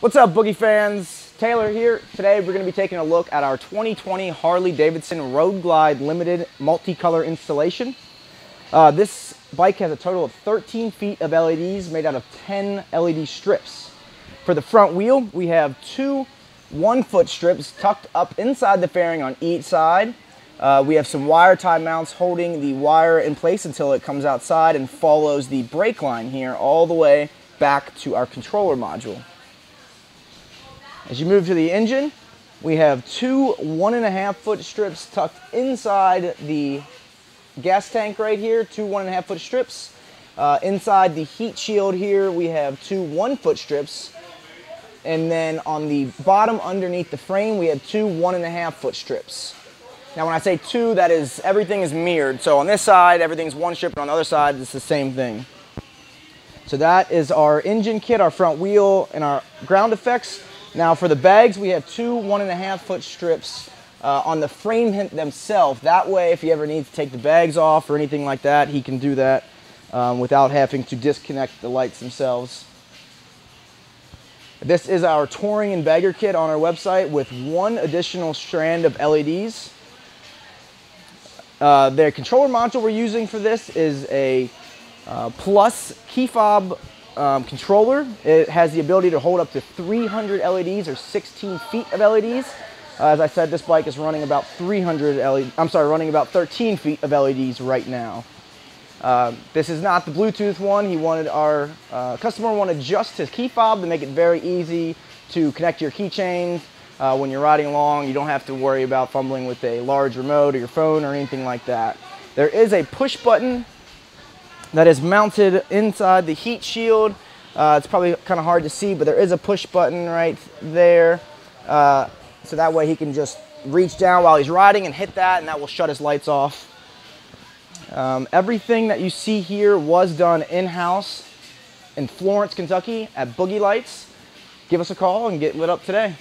What's up, Boogey fans? Taylor here. Today we're going to be taking a look at our 2020 Harley Davidson Road Glide Limited multicolor installation. Uh, this bike has a total of 13 feet of LEDs made out of 10 LED strips. For the front wheel, we have two one foot strips tucked up inside the fairing on each side. Uh, we have some wire tie mounts holding the wire in place until it comes outside and follows the brake line here all the way back to our controller module. As you move to the engine, we have two one and a half foot strips tucked inside the gas tank right here, two one and a half foot strips. Uh, inside the heat shield here, we have two one foot strips. And then on the bottom underneath the frame, we have two one and a half foot strips. Now when I say two, that is, everything is mirrored. So on this side, everything's one strip, and on the other side, it's the same thing. So that is our engine kit, our front wheel, and our ground effects. Now for the bags, we have two one and a half foot strips uh, on the frame themselves. That way, if he ever needs to take the bags off or anything like that, he can do that um, without having to disconnect the lights themselves. This is our touring and bagger kit on our website with one additional strand of LEDs. Uh, the controller module we're using for this is a uh, plus key fob um, controller. It has the ability to hold up to 300 LEDs or 16 feet of LEDs. Uh, as I said, this bike is running about 300 LED, I'm sorry, running about 13 feet of LEDs right now. Uh, this is not the Bluetooth one. He wanted our uh, customer wanted just his key fob to make it very easy to connect your keychains uh, when you're riding along. You don't have to worry about fumbling with a large remote or your phone or anything like that. There is a push button that is mounted inside the heat shield. Uh, it's probably kind of hard to see, but there is a push button right there. Uh, so that way he can just reach down while he's riding and hit that and that will shut his lights off. Um, everything that you see here was done in-house in Florence, Kentucky at Boogey Lights. Give us a call and get lit up today.